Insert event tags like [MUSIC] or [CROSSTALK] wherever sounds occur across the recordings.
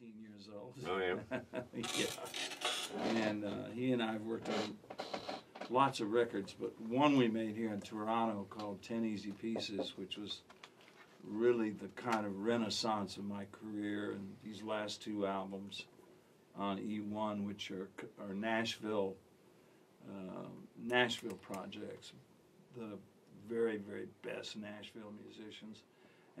15 years old. Oh, yeah. [LAUGHS] yeah. And uh, he and I have worked on lots of records, but one we made here in Toronto called 10 Easy Pieces, which was really the kind of renaissance of my career. And these last two albums on E1, which are, are Nashville, uh, Nashville projects, the very, very best Nashville musicians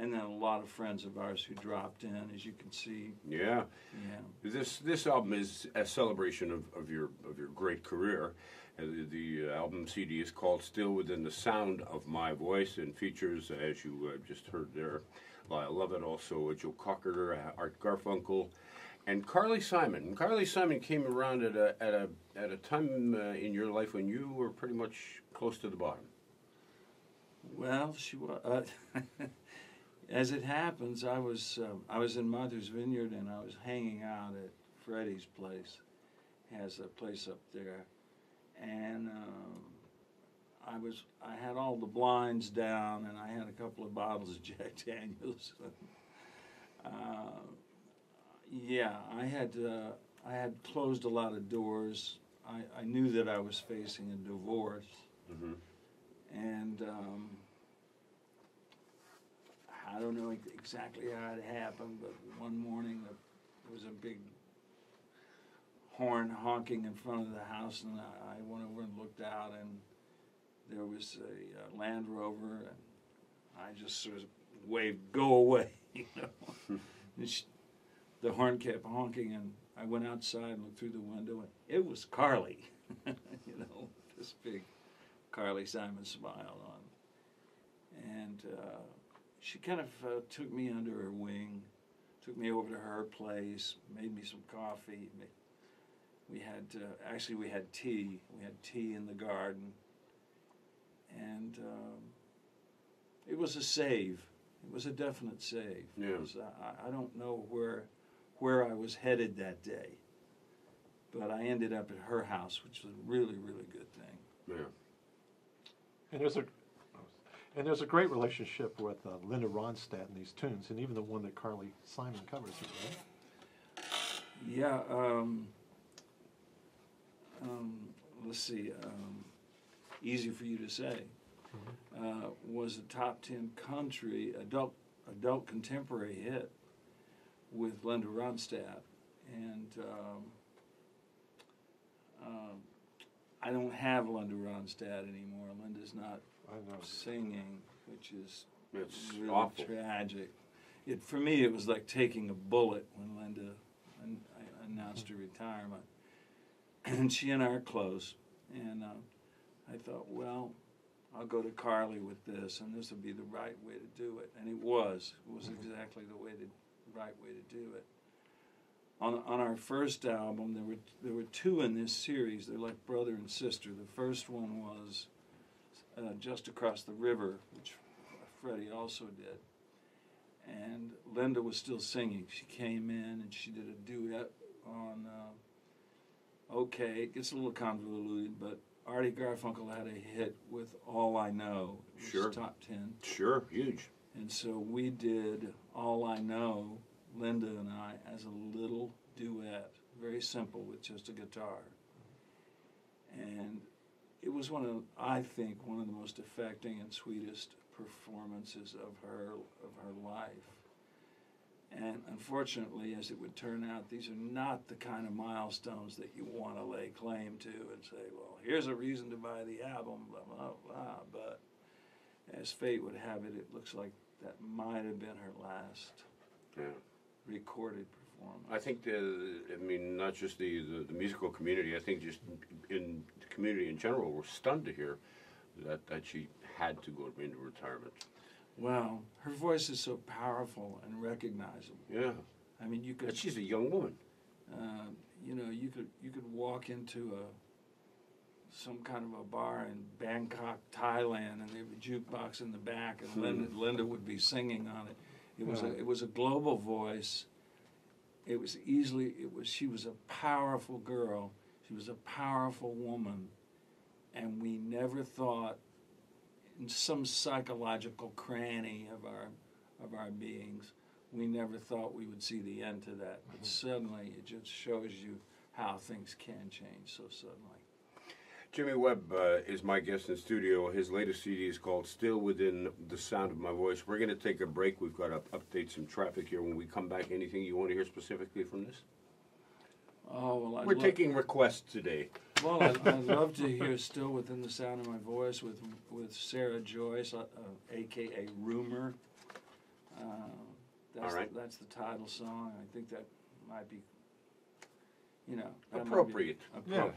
and then a lot of friends of ours who dropped in, as you can see. Yeah. Yeah. This this album is a celebration of, of your of your great career. Uh, the, the album CD is called "Still Within the Sound of My Voice" and features, as you uh, just heard there, Lyle Lovett, also Joe Cocker, uh, Art Garfunkel, and Carly Simon. Carly Simon came around at a at a at a time uh, in your life when you were pretty much close to the bottom. Well, she was. Uh, [LAUGHS] as it happens, I was um, I was in Martha's Vineyard and I was hanging out at Freddie's place. He has a place up there, and um, I was I had all the blinds down and I had a couple of bottles of [LAUGHS] Jack Daniels. uh, [LAUGHS] yeah, I had uh, I had closed a lot of doors. I, I knew that I was facing a divorce, Mm-hmm. and. Um, I don't know exactly how it happened, but one morning there was a big horn honking in front of the house, and I went over and looked out, and there was a Land Rover, and I just sort of waved, "Go away," [LAUGHS] you know. she, the horn kept honking, and I went outside and looked through the window, and it was Carly, [LAUGHS] you know, this big Carly Simon smile on, and. Uh, she kind of uh, took me under her wing, took me over to her place, made me some coffee. We had uh, actually we had tea. We had tea in the garden, and um, it was a save. It was a definite save. Yeah. Was, I, I don't know where where I was headed that day, but I ended up at her house, which was a really really good thing. Yeah. And there's a and there's a great relationship with uh, Linda Ronstadt in these tunes, and even the one that Carly Simon covers. Right? Yeah. Um, um, let's see. Um, easy for you to say. Uh, was a top ten country adult adult contemporary hit with Linda Ronstadt, and um, um, I don't have Linda Ronstadt anymore. Linda's not. Singing, which is It's really awful. tragic. It for me, it was like taking a bullet when Linda an- announced her retirement, [CLEARS THROAT] and she and I are close. And uh, I thought, well, I'll go to Carly with this, and this will be the right way to do it. And it was. It was exactly the way to right way to do it. On on our first album, there were there were two in this series. They're like brother and sister. The first one was uh, just across the river, which Freddie also did. And Linda was still singing. She came in and she did a duet on. Uh, okay, it gets a little convoluted, but Artie Garfunkel had a hit with "All I Know." Sure. top ten. Sure. Huge. And so we did All I Know, Linda and I, as a little duet, very simple with just a guitar. And it was one of, I think, one of the most affecting and sweetest performances of her of her life. And unfortunately, as it would turn out, these are not the kind of milestones that you want to lay claim to and say, well, here's a reason to buy the album, blah, blah, blah. But as fate would have it, it looks like that might have been her last Yeah. recorded performance. I think the, I mean, not just the, the, the musical community, I think just in the community in general, were stunned to hear that, that she had to go into retirement. Well, her voice is so powerful and recognizable. Yeah. I mean, you could, she's a young woman. uh, you know, you could you could walk into a some kind of a bar in Bangkok, Thailand, and there would be a jukebox in the back, and Linda, Linda would be singing on it. It was a, it was a global voice. It was easily it was she was a powerful girl. She was a powerful woman, and we never thought in some psychological cranny of our of our beings we never thought we would see the end to that. But mm-hmm. suddenly, it just shows you how things can change so suddenly. Jimmy Webb uh, is my guest in studio. His latest CD is called Still Within the Sound of My Voice. We're going to take a break. We've got to update some traffic here. When we come back, anything you want to hear specifically from this? Oh well, I'd We're lo- taking requests today. Well, I'd, I'd love to hear "Still Within the Sound of My Voice" with with Sarah Joyce, uh, uh, aka Rumer. Uh, that's All right. the, that's the title song. I think that might be, you know, that might be Appropriate. Yeah.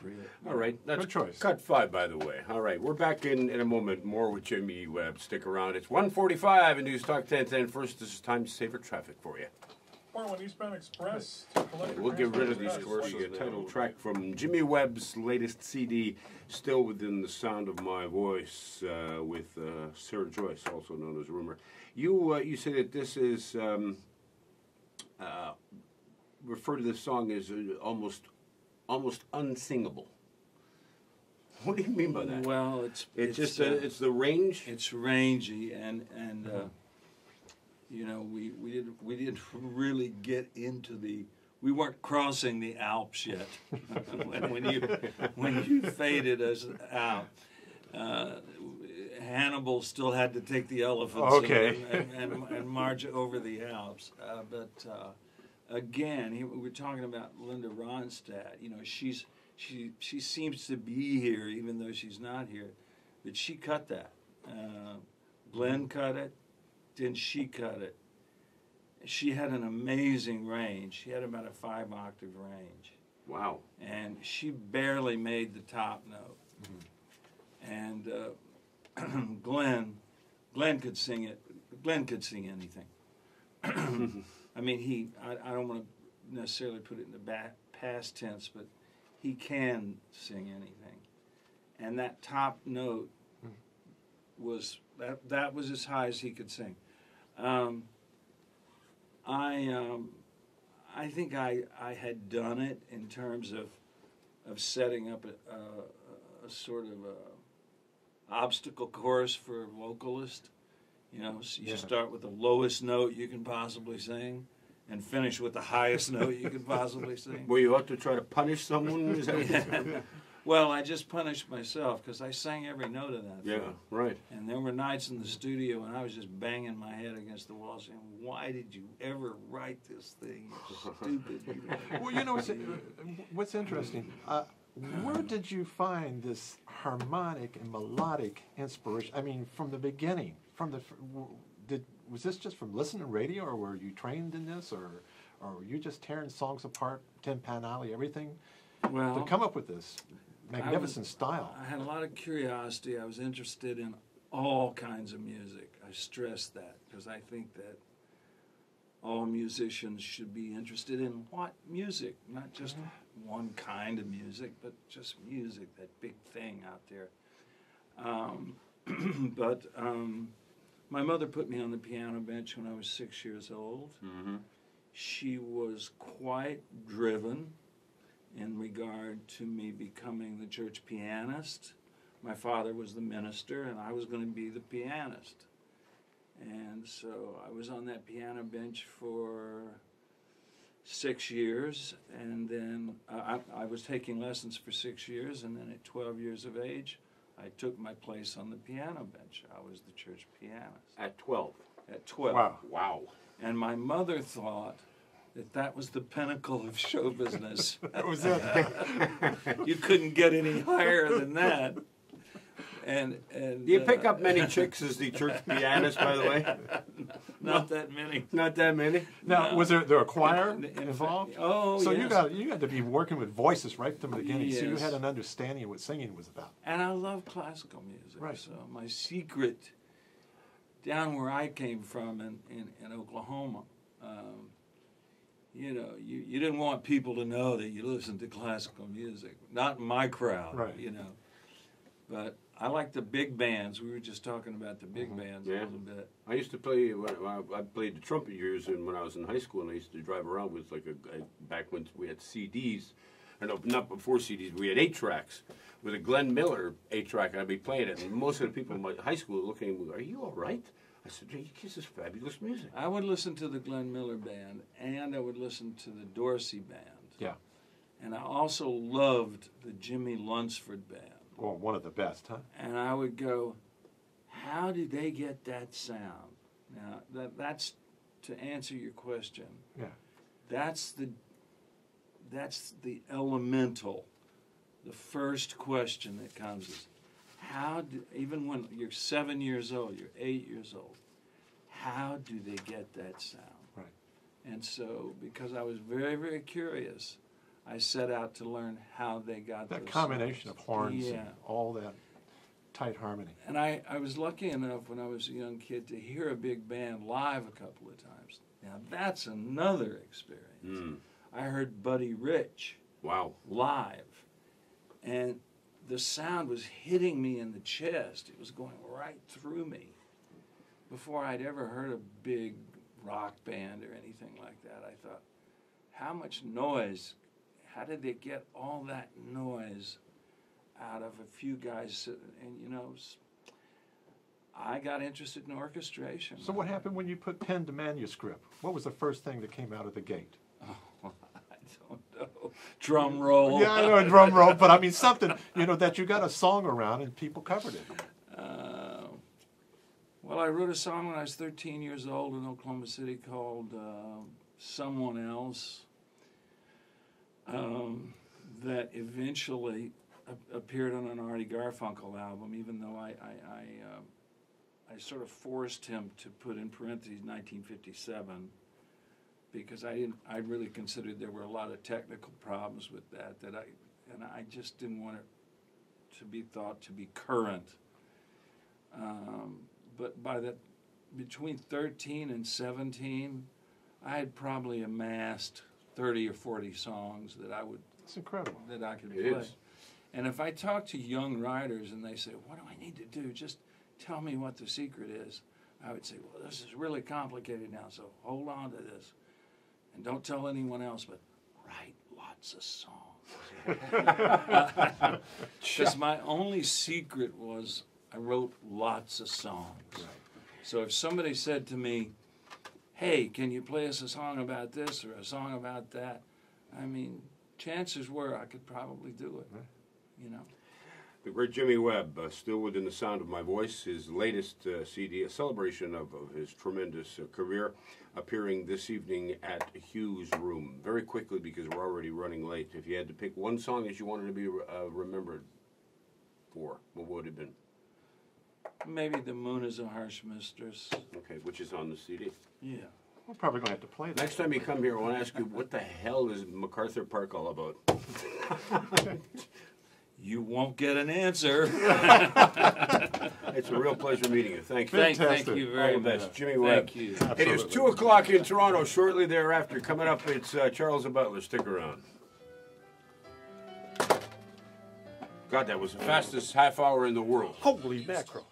All right, that's Good choice. Cut five, by the way. All right, we're back in in a moment. More with Jimmy Webb. Stick around. It's 145 in News Talk 1010. First, this is time to saver traffic for you. Portland Eastbound Express. to We'll get rid of these transfer commercials. express. The title track from Jimmy Webb's latest CD, Still Within the Sound of My Voice, uh, with uh, Sarah Joyce, also known as Rumer. You uh, you say that this is um, uh, refer to this song as uh, almost almost unsingable. [LAUGHS] What do you mean by that? Well, it's it's, it's just uh, uh, it's the range. it's rangy and and uh, you know we we didn't we didn't [LAUGHS] really get into the we weren't crossing the Alps yet [LAUGHS] when, when you when you faded us out. Uh, Hannibal still had to take the elephants and- Okay. and, and, and march over the Alps. Uh, but uh, again, he, we're talking about Linda Ronstadt. You know, she's she she seems to be here even though she's not here. But she cut that. Uh, Glenn cut it. Then she cut it. She had an amazing range. She had about a five octave range Wow. and she barely made the top note. And uh, [CLEARS THROAT] Glenn, Glenn could sing it. Glenn could sing anything. [CLEARS THROAT] I mean, he. I, I don't want to necessarily put it in the back, past tense, but he can sing anything. And that top note was that. That was as high as he could sing. Um, I. Um, I think I, I had done it in terms of of setting up a, a, a sort of a obstacle course for a vocalist. You know, you Yeah. start with the lowest note you can possibly sing, and finish with the highest note you can possibly sing. Were you out to try to punish someone? Is that [LAUGHS] well, I just punished myself because I sang every note of that. yeah, thing. right. And there were nights in the studio when I was just banging my head against the wall saying, Why did you ever write this thing? You [LAUGHS] stupid. You [LAUGHS] Well, you know what's, what's interesting? Uh, where did you find this harmonic and melodic inspiration? I mean, from the beginning, from the did was this just from listening to radio, or were you trained in this, or or were you just tearing songs apart, Tin Pan Alley, everything, well, to come up with this magnificent I style? I had a lot of curiosity. I was interested in all kinds of music. I stress that because I think that all musicians should be interested in what music, not just one kind of music, but just music, that big thing out there. Um, [CLEARS THROAT] but um, my mother put me on the piano bench when I was six years old. Mm-hmm. She was quite driven in regard to me becoming the church pianist. My father was the minister, and I was going to be the pianist. And so I was on that piano bench for six years, and then uh, I, I was taking lessons for six years, and then at 12 years of age, I took my place on the piano bench. I was the church pianist At 12. at 12. Wow. Wow. And my mother thought that that was the pinnacle of show business. [LAUGHS] That was it. [LAUGHS] you couldn't get any higher than that. And and Do you uh, pick up many [LAUGHS] chicks as the church pianist, by the way? Not that many. Not that many. now, No. was there there a choir In involved? Oh, so yes. you got you had to be working with voices right from the beginning, so you had an understanding of what singing was about. And I love classical music. Right. So my secret, down where I came from in, in, in Oklahoma, um, you know, you, you didn't want people to know that you listened to classical music. Not in my crowd, Right. you know. But I like the big bands. We were just talking about the big mm-hmm. bands Yeah. a little bit. I used to play. I I played the trumpet years, and when I was in high school, and I used to drive around with like a, a back when we had CDs, or no, not before CDs. We had eight tracks with a Glenn Miller eight track. And I'd be playing it, and most of the people in my high school were looking, at me, "Are you all right?" I said, hey, this is fabulous music. I would listen to the Glenn Miller Band, and I would listen to the Dorsey Band. Yeah. And I also loved the Jimmie Lunceford Band. Well, one of the best, huh? And I would go, how did they get that sound? Now, that, that's to answer your question. Yeah. That's the that's the elemental. The first question that comes is, how do even when you're seven years old, you're eight years old, how do they get that sound? Right. And so, because I was very very curious, I set out to learn how they got That those combination sounds. of horns Yeah. and all that tight harmony. And I, I was lucky enough when I was a young kid to hear a big band live a couple of times. Now that's another experience. Mm. I heard Buddy Rich Wow. live, and the sound was hitting me in the chest. It was going right through me. Before I'd ever heard a big rock band or anything like that, I thought, how much noise? How did they get all that noise out of a few guys? sitting- And you know, i got interested in orchestration. So what happened when you put pen to manuscript? What was the first thing that came out of the gate? oh [LAUGHS] I don't know. Drum roll. Yeah, I know a drum roll, but I mean something, you know, that you got a song around and people covered it. Uh, well, I wrote a song when I was 13 years old in Oklahoma City called uh, Someone Else um, that eventually a- appeared on an Artie Garfunkel album, even though I, I, I, uh, I sort of forced him to put in parentheses 1957 because I didn't, I really considered there were a lot of technical problems with that, that I, and I just didn't want it to be thought to be current. Um, but by the between 13 and 17, I had probably amassed 30 or 40 songs that I would It's incredible. that I could It play. is. And if I talk to young writers and they say, "What do I need to do? Just tell me what the secret is," I would say, "Well, this is really complicated now, so hold on to this, and don't tell anyone else, but write lots of songs." [LAUGHS] Because my only secret was I wrote lots of songs. So if somebody said to me, "Hey, can you play us a song about this or a song about that?" I mean, chances were I could probably do it. You know. The great Jimmy Webb, uh, still within the sound of my voice, his latest uh, CD, a celebration of, of his tremendous uh, career, appearing this evening at Hugh's Room. Very quickly, because we're already running late. If you had to pick one song that you wanted to be uh, remembered for, what would it have been? Maybe the moon is a harsh mistress. Okay, which is on the CD. Yeah. We're probably going to have to play that. Next time you come here, I want to ask you, what the hell is MacArthur Park all about? [LAUGHS] You won't get an answer. It's a real pleasure meeting you. Thank you. thank, thank you very All the much. best. Jimmy Webb. Thank you. It is 2 o'clock in Toronto. Shortly thereafter, coming up, it's uh, Charles the Butler. Stick around. God, that was the fastest half hour in the world. Holy mackerel.